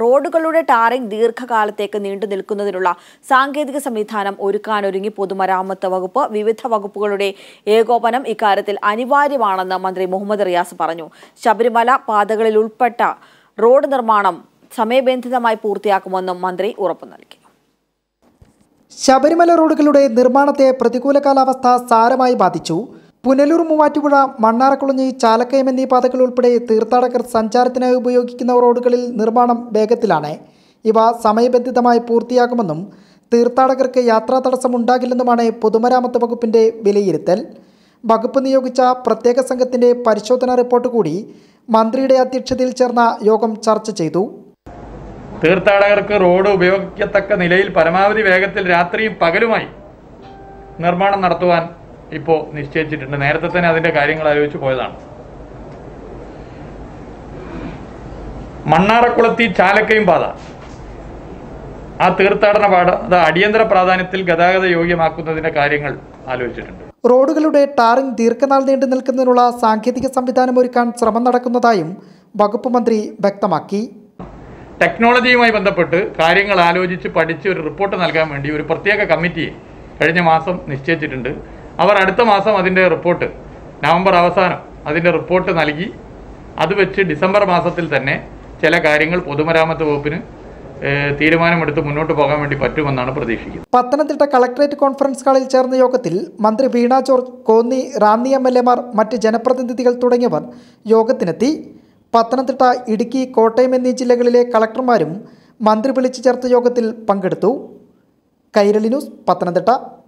റോഡുകളുടെ ടാറിംഗ് ദീർഘകാലത്തേക്ക് നീണ്ടു നിൽക്കുന്നതിനുള്ള സാങ്കേതിക സംവിധാനം ഒരുക്കാനൊരുങ്ങി പൊതുമരാമത്ത് വകുപ്പ് വിവിധ വകുപ്പുകളുടെ ഏകോപനം ഇക്കാര്യത്തിൽ അനിവാര്യമാണെന്ന് മന്ത്രി മുഹമ്മദ് റിയാസ് പറഞ്ഞു. ശബരിമല പാതകളിൽ ഉൾപ്പെട്ട റോഡ് നിർമ്മാണം സമയബന്ധിതമായി പൂർത്തിയാക്കുമെന്നും മന്ത്രി ഉറപ്പു നൽകി. ശബരിമല റോഡുകളുടെ നിർമ്മാണത്തെ പ്രതികൂല കാലാവസ്ഥ സാരമായി ബാധിച്ചു. പുനലൂർ മൂവാറ്റുപുഴ മണ്ണാറക്കുളഞ്ഞി ചാലക്കയം എന്നീ പാതകൾ ഉൾപ്പെടെ തീർത്ഥാടകർ സഞ്ചാരത്തിനായി ഉപയോഗിക്കുന്ന റോഡുകളിൽ നിർമ്മാണം വേഗത്തിലാണ്. ഇവ സമയബന്ധിതമായി പൂർത്തിയാകുമെന്നും തീർത്ഥാടകർക്ക് യാത്രാ തടസ്സമുണ്ടാകില്ലെന്നുമാണ് പൊതുമരാമത്ത് വകുപ്പിന്റെ വിലയിരുത്തൽ. വകുപ്പ് നിയോഗിച്ച പ്രത്യേക സംഘത്തിന്റെ പരിശോധനാ റിപ്പോർട്ട് കൂടി മന്ത്രിയുടെ അധ്യക്ഷതയിൽ ചേർന്ന യോഗം ചർച്ച ചെയ്തു. തീർത്ഥാടകർക്ക് റോഡ് ഉപയോഗിക്കത്തക്ക നിലയിൽ പരമാവധി വേഗത്തിൽ രാത്രിയും പകലുമായി നിർമ്മാണം നടത്തുവാൻ ഇപ്പോൾ നിശ്ചയിച്ചിട്ടുണ്ട്. നേരത്തെ തന്നെ അതിന്റെ കാര്യങ്ങൾ ആലോചിച്ച് പോയതാണ്. മണ്ണാറക്കുളത്തി ചാലക്കയും പാത. ആ തീർത്ഥാടന പാട അത് അടിയന്തര പ്രാധാന്യത്തിൽ ഗതാഗത യോഗ്യമാക്കുന്നതിന്റെ കാര്യങ്ങൾ ആലോചിച്ചിട്ടുണ്ട്. റോഡുകളുടെ ടാറിംഗ് ദീർഘനാൾ നീണ്ടു നിൽക്കുന്നതിനുള്ള സാങ്കേതിക സംവിധാനം ഒരുക്കാൻ ശ്രമം നടക്കുന്നതായും വകുപ്പ് മന്ത്രി വ്യക്തമാക്കി. ടെക്നോളജിയുമായി ബന്ധപ്പെട്ട് കാര്യങ്ങൾ ആലോചിച്ച് പഠിച്ച് ഒരു റിപ്പോർട്ട് നൽകാൻ വേണ്ടി ഒരു പ്രത്യേക കമ്മിറ്റിയെ കഴിഞ്ഞ മാസം നിശ്ചയിച്ചിട്ടുണ്ട്. അവർ അടുത്ത മാസം അതിന്റെ റിപ്പോർട്ട് നവംബർ അവസാനം അതിന്റെ റിപ്പോർട്ട് നൽകി. അത് വെച്ച് ഡിസംബർ മാസത്തിൽ തന്നെ ചില കാര്യങ്ങൾ പൊതുമരാമത്ത് വകുപ്പിന് തീരുമാനമെടുത്ത് മുന്നോട്ട് പോകാൻ വേണ്ടി പറ്റുമെന്നാണ് പ്രതീക്ഷിക്കുന്നത്. പത്തനംതിട്ട കളക്ടറേറ്റ് കോൺഫറൻസ് ഹാളിൽ ചേർന്ന യോഗത്തിൽ മന്ത്രി Veena George Konni Ranni M L എമാർ മറ്റ് ജനപ്രതിനിധികൾ തുടങ്ങിയവർ യോഗത്തിനെത്തി. പത്തനംതിട്ട ഇടുക്കി കോട്ടയം എന്നീ ജില്ലകളിലെ കളക്ടർമാരും മന്ത്രി വിളിച്ചു ചേർത്ത യോഗത്തിൽ പങ്കെടുത്തു. കൈരളി ന്യൂസ് പത്തനംതിട്ട.